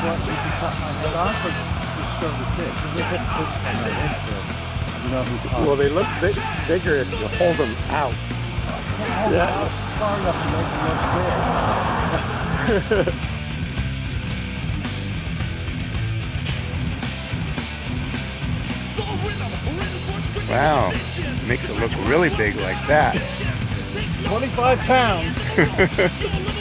what you can cut my head off or just show the fish? If it hits this my of interest, you know who's Well, they look big, bigger if you hold them out. hold yeah. it out far enough to make them look big. Wow, makes it look really big like that. 25 pounds.